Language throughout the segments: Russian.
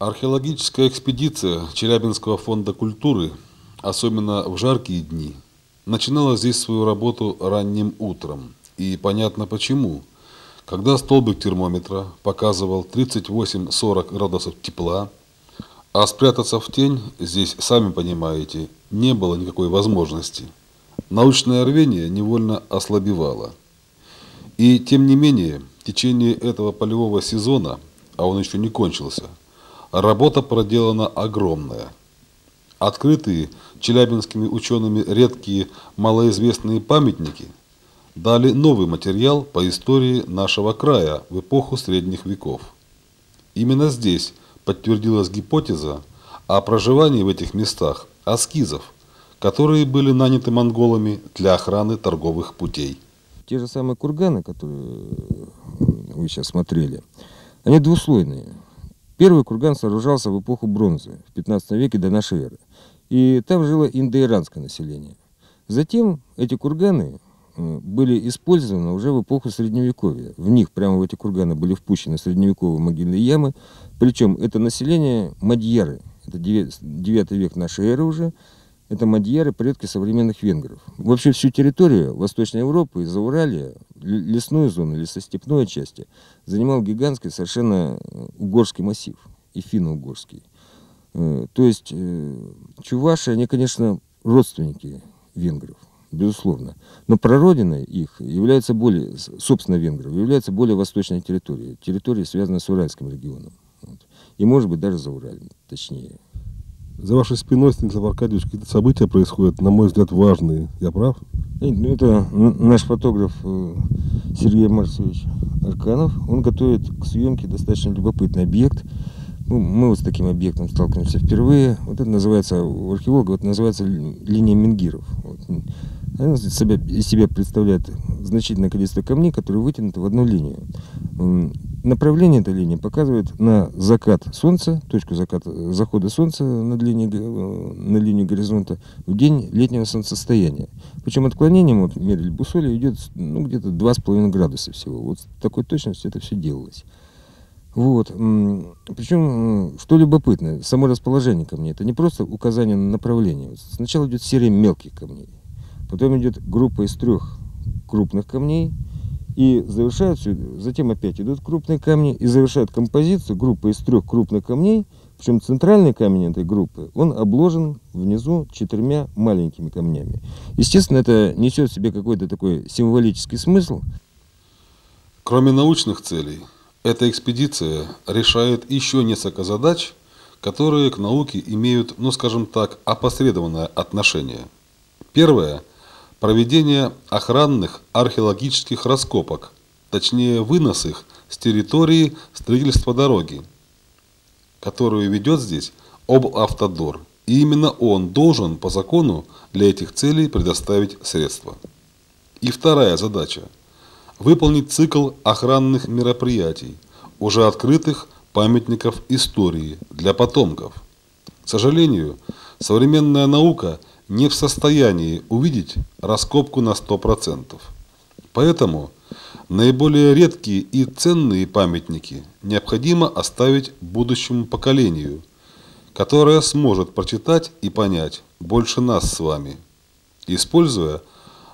Археологическая экспедиция Челябинского фонда культуры, особенно в жаркие дни, начинала здесь свою работу ранним утром. И понятно почему. Когда столбик термометра показывал 38-40 градусов тепла, а спрятаться в тень здесь, сами понимаете, не было никакой возможности. Научное рвение невольно ослабевало. И тем не менее, в течение этого полевого сезона, а он еще не кончился – Работа проделана огромная. Открытые челябинскими учеными редкие малоизвестные памятники дали новый материал по истории нашего края в эпоху средних веков. Именно здесь подтвердилась гипотеза о проживании в этих местах аскизов, которые были наняты монголами для охраны торговых путей. Те же самые курганы, которые вы сейчас смотрели, они двуслойные. Первый курган сооружался в эпоху бронзы, в 15 веке до нашей эры. И там жило индоиранское население. Затем эти курганы э, были использованы уже в эпоху Средневековья. В них, прямо в эти курганы, были впущены средневековые могильные ямы. Причем это население мадьяры. Это 9 век нашей эры уже. Это мадьяры, предки современных венгров. Вообще всю территорию Восточной Европы и Зауралья, лесную зону, лесостепной части, занимал гигантский совершенно э, угорский массив, и финно-угорский. Э, то есть э, чуваши, они, конечно, родственники венгров, безусловно. Но прародиной их является более, собственно, венгров, является более восточная территория. Территория, связанная с Уральским регионом. И, может быть, даже за Уралем, точнее. За вашей спиной, Станислав Аркадьевич, какие-то события происходят, на мой взгляд, важные. Я прав? Ну, это наш фотограф э, Сергей Марсович Арканов. Он готовит к съемке достаточно любопытный объект. Ну, мы вот с таким объектом сталкиваемся впервые. Вот это называется, у археолога это называется линия Менгиров. Вот. Она себя, из себя представляет значительное количество камней, которые вытянуты в одну линию. Направление этой линии показывает на закат Солнца, точку заката, захода Солнца над линией, на линию горизонта в день летнего солнцестояния. Причем отклонением от мерили бусоли идет ну, где-то 2,5 градуса всего. Вот с такой точностью это все делалось. Вот. Причем, что любопытно, само расположение камней, это не просто указание на направление. Сначала идет серия мелких камней, потом идет группа из трех крупных камней, и завершают затем опять идут крупные камни и завершают композицию группа из трех крупных камней, причем центральный камень этой группы, он обложен внизу четырьмя маленькими камнями. Естественно, это несет в себе какой-то такой символический смысл. Кроме научных целей, эта экспедиция решает еще несколько задач, которые к науке имеют, ну скажем так, опосредованное отношение. Первое – проведение охранных археологических раскопок, точнее вынос их с территории строительства дороги, которую ведет здесь облавтодор. И именно он должен по закону для этих целей предоставить средства. И вторая задача – выполнить цикл охранных мероприятий, уже открытых памятников истории для потомков. К сожалению, современная наука – не в состоянии увидеть раскопку на 100%. Поэтому наиболее редкие и ценные памятники необходимо оставить будущему поколению, которое сможет прочитать и понять больше нас с вами, используя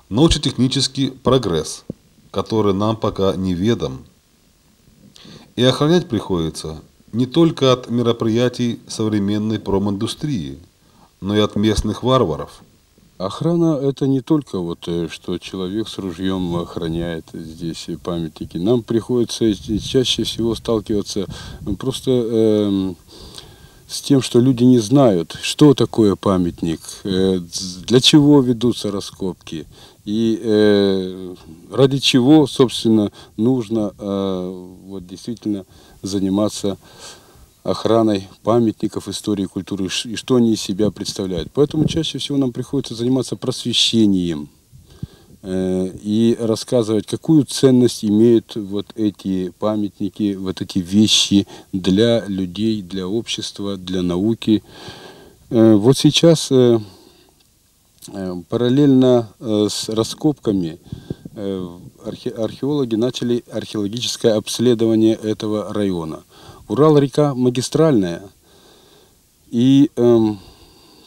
научно-технический прогресс, который нам пока неведом. И охранять приходится не только от мероприятий современной проминдустрии – но и от местных варваров. Охрана – это не только вот, э, что человек с ружьем охраняет здесь памятники. Нам приходится чаще всего сталкиваться просто э, с тем, что люди не знают, что такое памятник, э, для чего ведутся раскопки и э, ради чего, собственно, нужно э, вот, действительно заниматься охраной памятников истории и культуры, и что они из себя представляют. Поэтому чаще всего нам приходится заниматься просвещением э, и рассказывать, какую ценность имеют вот эти памятники, вот эти вещи для людей, для общества, для науки. Э, вот сейчас э, параллельно с раскопками археологи начали археологическое обследование этого района. Урал-река магистральная, И эм,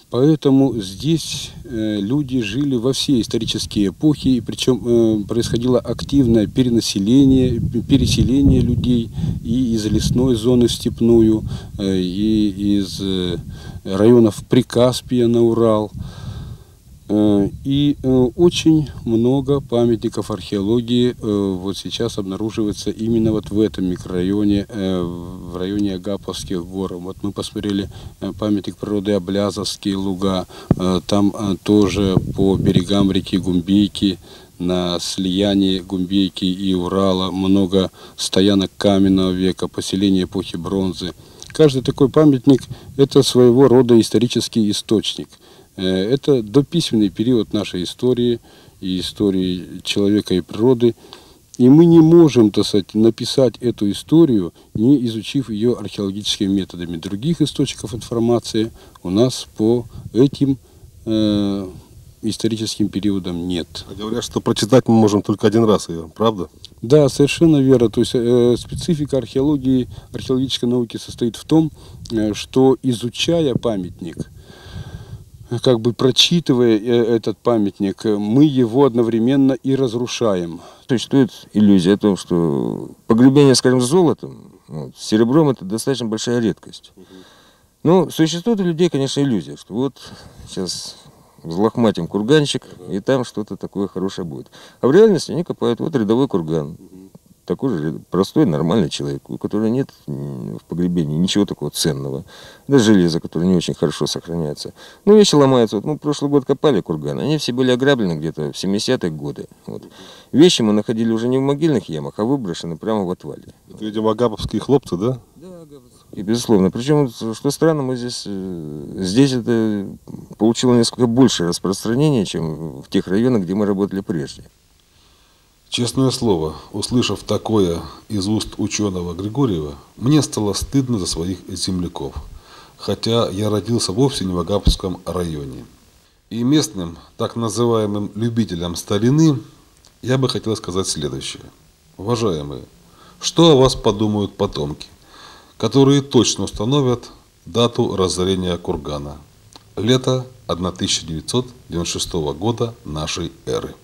поэтому здесь э, люди жили во все исторические эпохи, и причем э, происходило активное перенаселение, переселение людей и из лесной зоны в степную, э, и из э, районов Прикаспия на Урал. Э, И э, очень много памятников археологии э, вот сейчас обнаруживается именно вот в этом микрорайоне, в районе Агаповских гор. Вот мы посмотрели памятник природы Облязовские луга, там тоже по берегам реки Гумбейки, на слиянии Гумбейки и Урала много стоянок каменного века, поселения эпохи бронзы. Каждый такой памятник – это своего рода исторический источник – это дописьменный период нашей истории и истории человека и природы. И мы не можем, так сказать, написать эту историю, не изучив ее археологическими методами. Других источников информации у нас по этим э, историческим периодам нет. А Говорят, что прочитать мы можем только один раз ее, правда? Да, совершенно верно. То есть э, специфика археологии, археологической науки состоит в том, э, что изучая памятник, как бы прочитывая э, этот памятник, э, мы его одновременно и разрушаем. Существует иллюзия о том, что погребение, скажем, с золотом, вот, с серебром это достаточно большая редкость. Ну, существует у людей, конечно, иллюзия, что вот сейчас взлохматим курганчик, и там что-то такое хорошее будет. А в реальности они копают вот рядовой курган. Такой же простой, нормальный человек, у которого нет в погребении ничего такого ценного. Даже железо, которое не очень хорошо сохраняется. Ну, вещи ломаются. Вот мы прошлый год копали курган, они все были ограблены где-то в 70-е годы. Вот. Вещи мы находили уже не в могильных ямах, а выброшены прямо в отвале. Это, видимо, агаповские хлопцы, да? И безусловно. Причем, что странно, мы здесь, э, здесь это получило несколько больше распространения, чем в тех районах, где мы работали прежде. Честное слово, услышав такое из уст ученого Григорьева, мне стало стыдно за своих земляков, хотя я родился вовсе не в Агаповском районе. И местным, так называемым любителям старины, я бы хотел сказать следующее. Уважаемые, что о вас подумают потомки, которые точно установят дату разорения кургана? Лето 1996 года нашей эры.